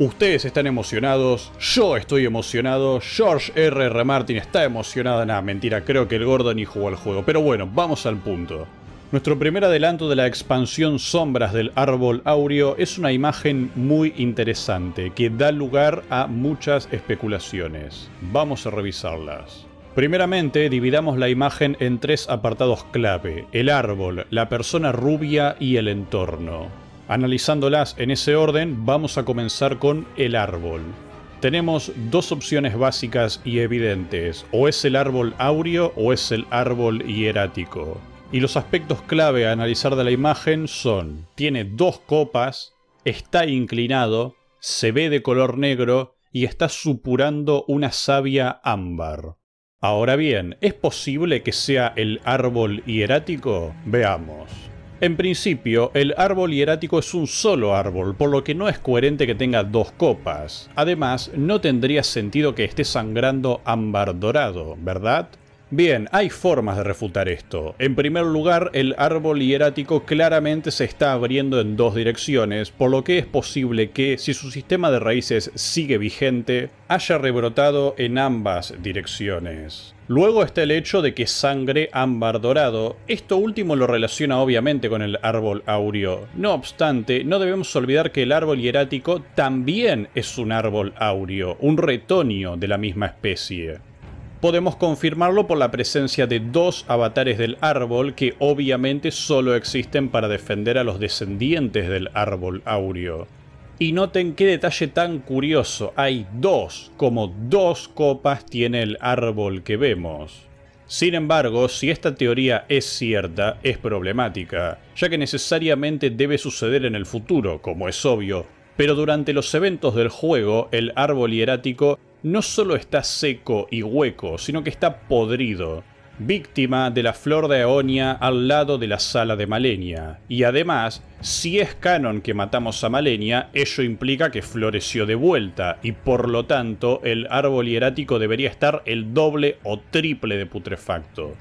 Ustedes están emocionados, yo estoy emocionado, George R. R. Martin está emocionado. Nada, mentira, creo que el gordo ni jugó al juego. Pero bueno, vamos al punto. Nuestro primer adelanto de la expansión Sombras del Árbol Áureo es una imagen muy interesante que da lugar a muchas especulaciones. Vamos a revisarlas. Primeramente, dividamos la imagen en tres apartados clave, el árbol, la persona rubia y el entorno. Analizándolas en ese orden, vamos a comenzar con el árbol. Tenemos dos opciones básicas y evidentes, o es el árbol áureo o es el árbol hierático. Y los aspectos clave a analizar de la imagen son, tiene dos copas, está inclinado, se ve de color negro y está supurando una savia ámbar. Ahora bien, ¿es posible que sea el árbol hierático? Veamos. En principio, el árbol hierático es un solo árbol, por lo que no es coherente que tenga dos copas. Además, no tendría sentido que esté sangrando ámbar dorado, ¿verdad? Bien, hay formas de refutar esto. En primer lugar, el árbol hierático claramente se está abriendo en dos direcciones, por lo que es posible que, si su sistema de raíces sigue vigente, haya rebrotado en ambas direcciones. Luego está el hecho de que sangre ámbar dorado. Esto último lo relaciona obviamente con el árbol áureo. No obstante, no debemos olvidar que el árbol hierático también es un árbol áureo, un retonio de la misma especie podemos confirmarlo por la presencia de dos avatares del árbol que obviamente solo existen para defender a los descendientes del árbol áureo. Y noten qué detalle tan curioso, hay dos, como dos copas tiene el árbol que vemos. Sin embargo, si esta teoría es cierta, es problemática, ya que necesariamente debe suceder en el futuro, como es obvio, pero durante los eventos del juego, el árbol hierático no solo está seco y hueco, sino que está podrido, víctima de la flor de Aonia al lado de la sala de Malenia. Y además, si es canon que matamos a Malenia, ello implica que floreció de vuelta, y por lo tanto el árbol hierático debería estar el doble o triple de putrefacto.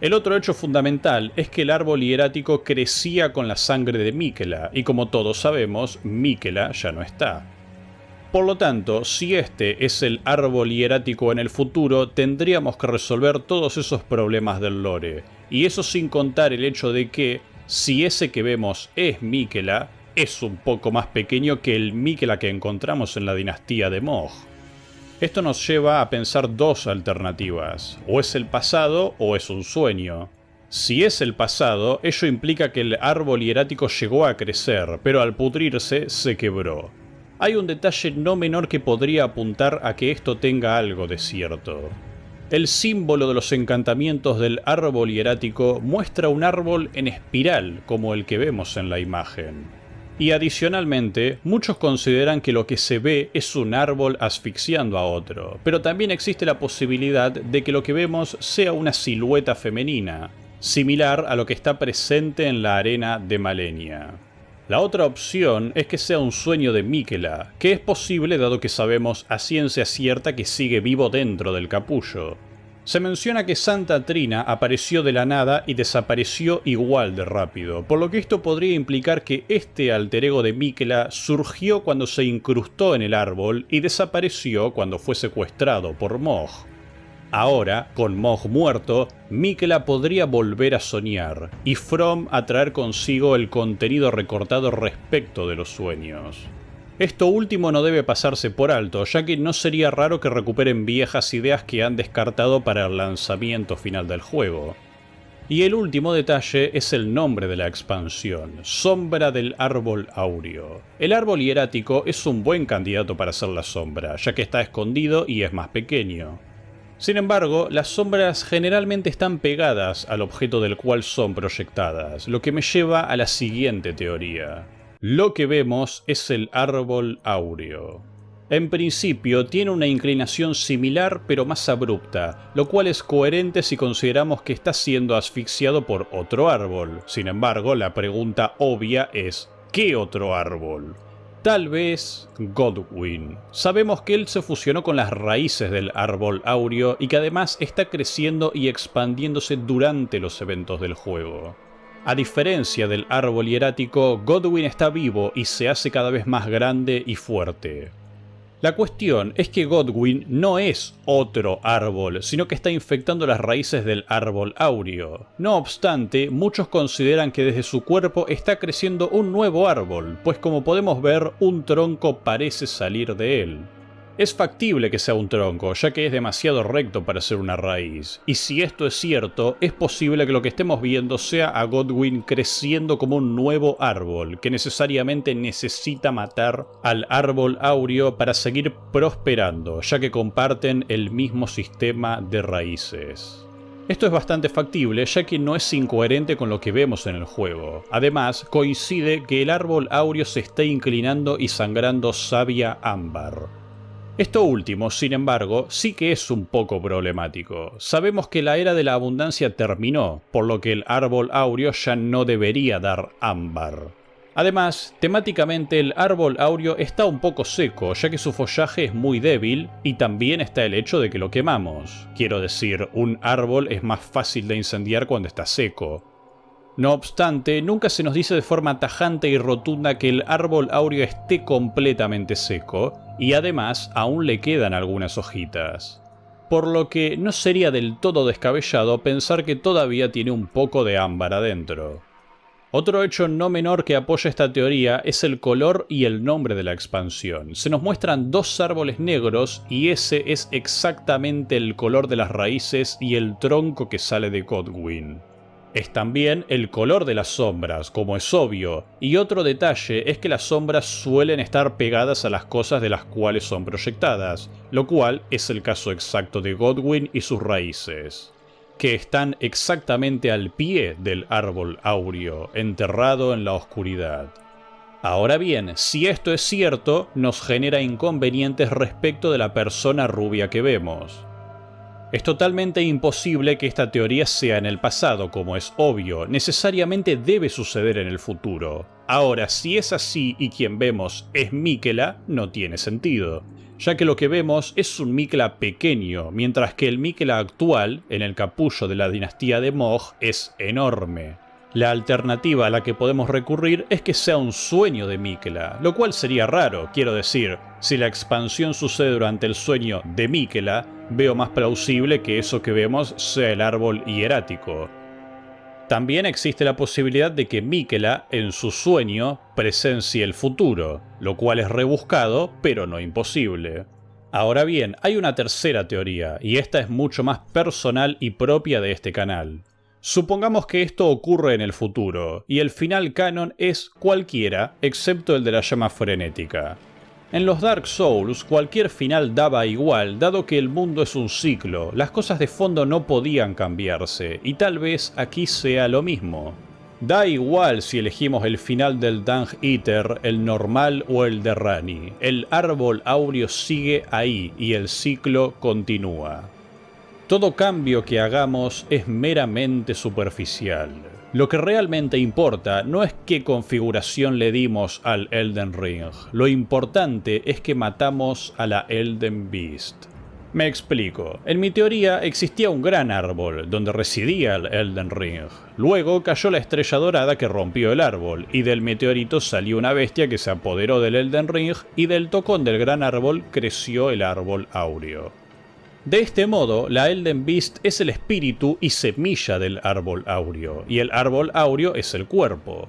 El otro hecho fundamental es que el árbol hierático crecía con la sangre de Miquela, y como todos sabemos, Miquela ya no está. Por lo tanto, si este es el árbol hierático en el futuro, tendríamos que resolver todos esos problemas del lore. Y eso sin contar el hecho de que, si ese que vemos es Miquela, es un poco más pequeño que el Miquela que encontramos en la dinastía de Mog. Esto nos lleva a pensar dos alternativas, o es el pasado o es un sueño. Si es el pasado, ello implica que el árbol hierático llegó a crecer, pero al pudrirse se quebró hay un detalle no menor que podría apuntar a que esto tenga algo de cierto. El símbolo de los encantamientos del árbol hierático muestra un árbol en espiral como el que vemos en la imagen. Y adicionalmente, muchos consideran que lo que se ve es un árbol asfixiando a otro, pero también existe la posibilidad de que lo que vemos sea una silueta femenina, similar a lo que está presente en la arena de Malenia. La otra opción es que sea un sueño de Miquela, que es posible dado que sabemos a ciencia cierta que sigue vivo dentro del capullo. Se menciona que Santa Trina apareció de la nada y desapareció igual de rápido, por lo que esto podría implicar que este alter ego de Miquela surgió cuando se incrustó en el árbol y desapareció cuando fue secuestrado por Mog. Ahora, con Mog muerto, Mikela podría volver a soñar, y From a traer consigo el contenido recortado respecto de los sueños. Esto último no debe pasarse por alto, ya que no sería raro que recuperen viejas ideas que han descartado para el lanzamiento final del juego. Y el último detalle es el nombre de la expansión, Sombra del Árbol Áureo. El árbol hierático es un buen candidato para ser la sombra, ya que está escondido y es más pequeño. Sin embargo, las sombras generalmente están pegadas al objeto del cual son proyectadas, lo que me lleva a la siguiente teoría. Lo que vemos es el árbol áureo. En principio tiene una inclinación similar pero más abrupta, lo cual es coherente si consideramos que está siendo asfixiado por otro árbol. Sin embargo, la pregunta obvia es ¿qué otro árbol? Tal vez Godwin. Sabemos que él se fusionó con las raíces del árbol áureo y que además está creciendo y expandiéndose durante los eventos del juego. A diferencia del árbol hierático, Godwin está vivo y se hace cada vez más grande y fuerte. La cuestión es que Godwin no es otro árbol, sino que está infectando las raíces del árbol áureo. No obstante, muchos consideran que desde su cuerpo está creciendo un nuevo árbol, pues como podemos ver, un tronco parece salir de él. Es factible que sea un tronco, ya que es demasiado recto para ser una raíz. Y si esto es cierto, es posible que lo que estemos viendo sea a Godwin creciendo como un nuevo árbol, que necesariamente necesita matar al árbol áureo para seguir prosperando, ya que comparten el mismo sistema de raíces. Esto es bastante factible, ya que no es incoherente con lo que vemos en el juego. Además, coincide que el árbol áureo se está inclinando y sangrando savia ámbar. Esto último, sin embargo, sí que es un poco problemático. Sabemos que la era de la abundancia terminó, por lo que el árbol áureo ya no debería dar ámbar. Además, temáticamente el árbol áureo está un poco seco, ya que su follaje es muy débil, y también está el hecho de que lo quemamos. Quiero decir, un árbol es más fácil de incendiar cuando está seco. No obstante, nunca se nos dice de forma tajante y rotunda que el árbol áureo esté completamente seco, y además aún le quedan algunas hojitas. Por lo que no sería del todo descabellado pensar que todavía tiene un poco de ámbar adentro. Otro hecho no menor que apoya esta teoría es el color y el nombre de la expansión. Se nos muestran dos árboles negros y ese es exactamente el color de las raíces y el tronco que sale de Godwin es también el color de las sombras, como es obvio, y otro detalle es que las sombras suelen estar pegadas a las cosas de las cuales son proyectadas, lo cual es el caso exacto de Godwin y sus raíces, que están exactamente al pie del árbol áureo, enterrado en la oscuridad. Ahora bien, si esto es cierto, nos genera inconvenientes respecto de la persona rubia que vemos. Es totalmente imposible que esta teoría sea en el pasado, como es obvio, necesariamente debe suceder en el futuro. Ahora, si es así y quien vemos es Mikela, no tiene sentido, ya que lo que vemos es un Mikela pequeño, mientras que el Mikela actual, en el capullo de la dinastía de Mog, es enorme. La alternativa a la que podemos recurrir es que sea un sueño de Mikela, lo cual sería raro, quiero decir, si la expansión sucede durante el sueño de Mikela, veo más plausible que eso que vemos sea el árbol hierático. También existe la posibilidad de que Mikela, en su sueño, presencie el futuro, lo cual es rebuscado, pero no imposible. Ahora bien, hay una tercera teoría, y esta es mucho más personal y propia de este canal. Supongamos que esto ocurre en el futuro, y el final canon es cualquiera, excepto el de la llama frenética. En los Dark Souls, cualquier final daba igual, dado que el mundo es un ciclo, las cosas de fondo no podían cambiarse, y tal vez aquí sea lo mismo. Da igual si elegimos el final del Dung Eater, el normal o el de Rani, el árbol áureo sigue ahí y el ciclo continúa. Todo cambio que hagamos es meramente superficial. Lo que realmente importa no es qué configuración le dimos al Elden Ring, lo importante es que matamos a la Elden Beast. Me explico. En mi teoría existía un gran árbol donde residía el Elden Ring. Luego cayó la estrella dorada que rompió el árbol, y del meteorito salió una bestia que se apoderó del Elden Ring, y del tocón del gran árbol creció el árbol áureo. De este modo, la Elden Beast es el espíritu y semilla del árbol áureo, y el árbol áureo es el cuerpo.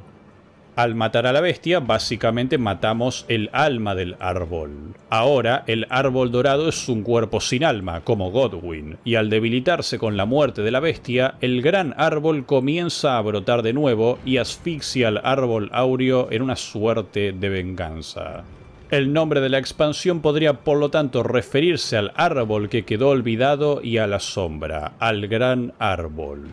Al matar a la bestia, básicamente matamos el alma del árbol. Ahora, el árbol dorado es un cuerpo sin alma, como Godwin, y al debilitarse con la muerte de la bestia, el gran árbol comienza a brotar de nuevo y asfixia al árbol áureo en una suerte de venganza. El nombre de la expansión podría por lo tanto referirse al árbol que quedó olvidado y a la sombra, al gran árbol.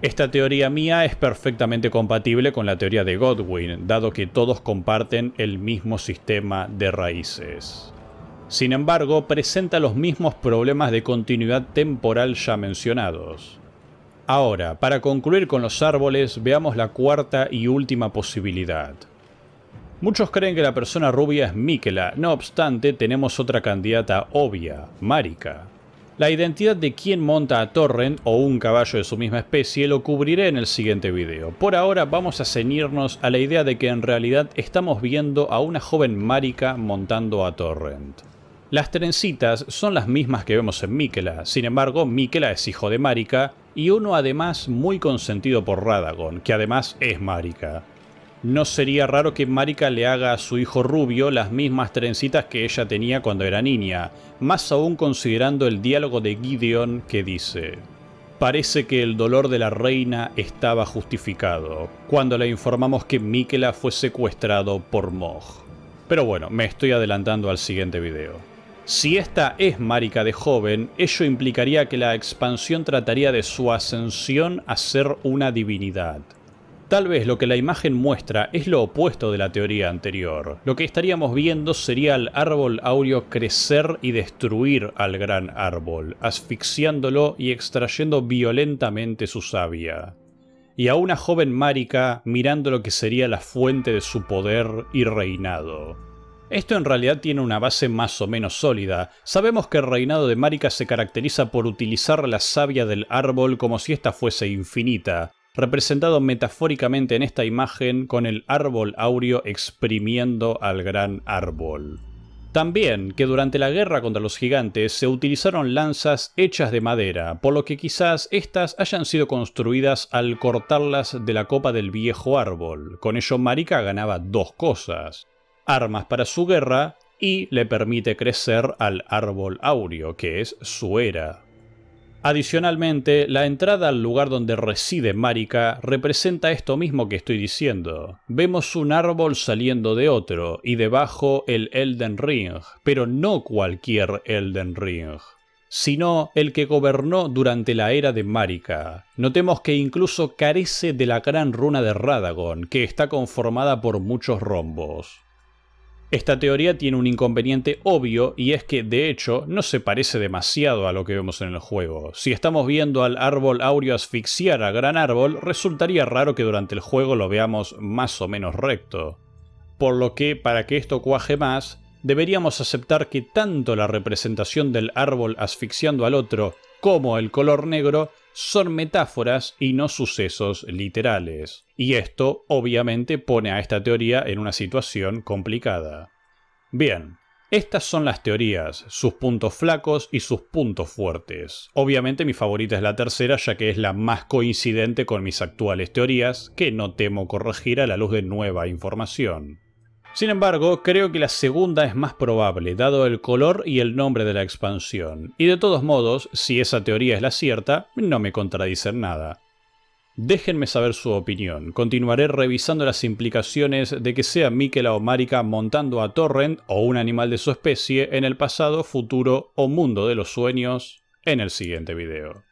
Esta teoría mía es perfectamente compatible con la teoría de Godwin, dado que todos comparten el mismo sistema de raíces. Sin embargo, presenta los mismos problemas de continuidad temporal ya mencionados. Ahora, para concluir con los árboles, veamos la cuarta y última posibilidad. Muchos creen que la persona rubia es Mikela, no obstante tenemos otra candidata obvia, Marika. La identidad de quien monta a Torrent o un caballo de su misma especie lo cubriré en el siguiente video. Por ahora vamos a ceñirnos a la idea de que en realidad estamos viendo a una joven Marika montando a Torrent. Las trencitas son las mismas que vemos en Mikela, sin embargo Mikela es hijo de Marika y uno además muy consentido por Radagon, que además es Marika no sería raro que Marika le haga a su hijo rubio las mismas trencitas que ella tenía cuando era niña, más aún considerando el diálogo de Gideon que dice, Parece que el dolor de la reina estaba justificado, cuando le informamos que Mikela fue secuestrado por Mog. Pero bueno, me estoy adelantando al siguiente video. Si esta es Marika de joven, ello implicaría que la expansión trataría de su ascensión a ser una divinidad. Tal vez lo que la imagen muestra es lo opuesto de la teoría anterior. Lo que estaríamos viendo sería al árbol aureo crecer y destruir al gran árbol, asfixiándolo y extrayendo violentamente su savia. Y a una joven Marika mirando lo que sería la fuente de su poder y reinado. Esto en realidad tiene una base más o menos sólida. Sabemos que el reinado de Marika se caracteriza por utilizar la savia del árbol como si ésta fuese infinita, representado metafóricamente en esta imagen con el árbol aureo exprimiendo al gran árbol. También que durante la guerra contra los gigantes se utilizaron lanzas hechas de madera, por lo que quizás estas hayan sido construidas al cortarlas de la copa del viejo árbol. Con ello Marika ganaba dos cosas. Armas para su guerra y le permite crecer al árbol aureo, que es su era. Adicionalmente, la entrada al lugar donde reside Marika representa esto mismo que estoy diciendo. Vemos un árbol saliendo de otro y debajo el Elden Ring, pero no cualquier Elden Ring sino el que gobernó durante la era de Marika. Notemos que incluso carece de la gran runa de Radagon, que está conformada por muchos rombos. Esta teoría tiene un inconveniente obvio y es que de hecho no se parece demasiado a lo que vemos en el juego. Si estamos viendo al árbol aureo asfixiar a gran árbol, resultaría raro que durante el juego lo veamos más o menos recto. Por lo que, para que esto cuaje más, deberíamos aceptar que tanto la representación del árbol asfixiando al otro como el color negro son metáforas y no sucesos literales. Y esto obviamente pone a esta teoría en una situación complicada. Bien, estas son las teorías, sus puntos flacos y sus puntos fuertes. Obviamente mi favorita es la tercera ya que es la más coincidente con mis actuales teorías, que no temo corregir a la luz de nueva información. Sin embargo, creo que la segunda es más probable, dado el color y el nombre de la expansión. Y de todos modos, si esa teoría es la cierta, no me contradicen nada. Déjenme saber su opinión. Continuaré revisando las implicaciones de que sea Mikela o Marika montando a Torrent o un animal de su especie en el pasado, futuro o mundo de los sueños en el siguiente video.